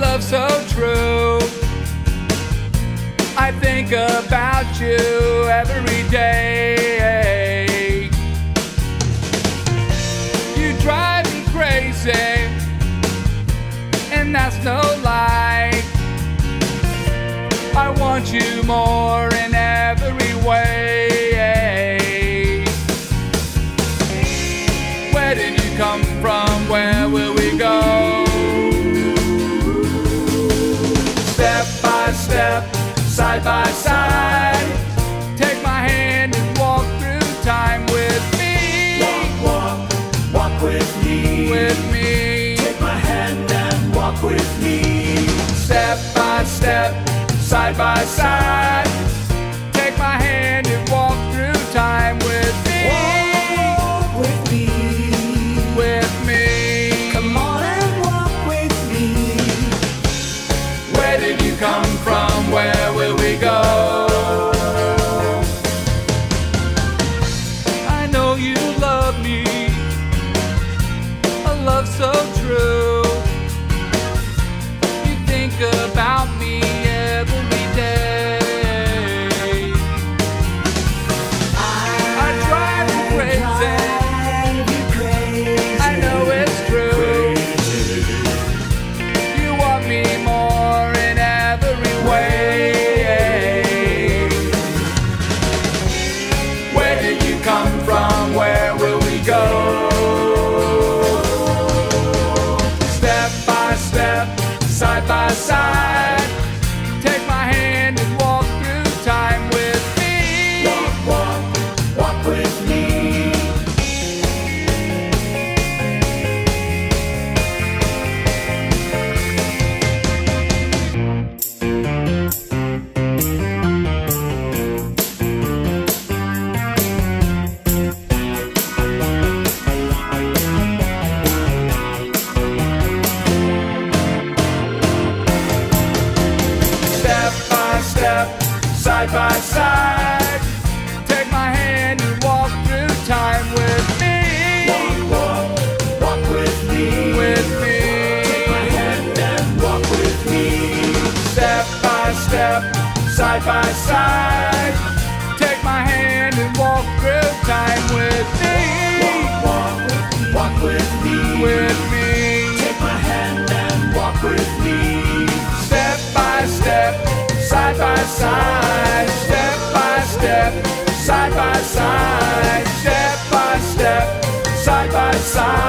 love so true. I think about you every day. You drive me crazy, and that's no lie. I want you more side by side. Take my hand and walk through time with me. Walk, walk, walk with me. With me. Take my hand and walk with me. Step by step, side by side. Take my hand and walk through time with me. Walk with me. With me. Come on and walk with me. Where did you come from? Side by side. Step, side by side. Take my hand and walk through time with me. Walk, walk, walk with me. With me. Take my hand and walk with me. Step by step, side by side. Take my hand and walk through time with me. Side by side. Step by step, side by side. Step by step, side by side.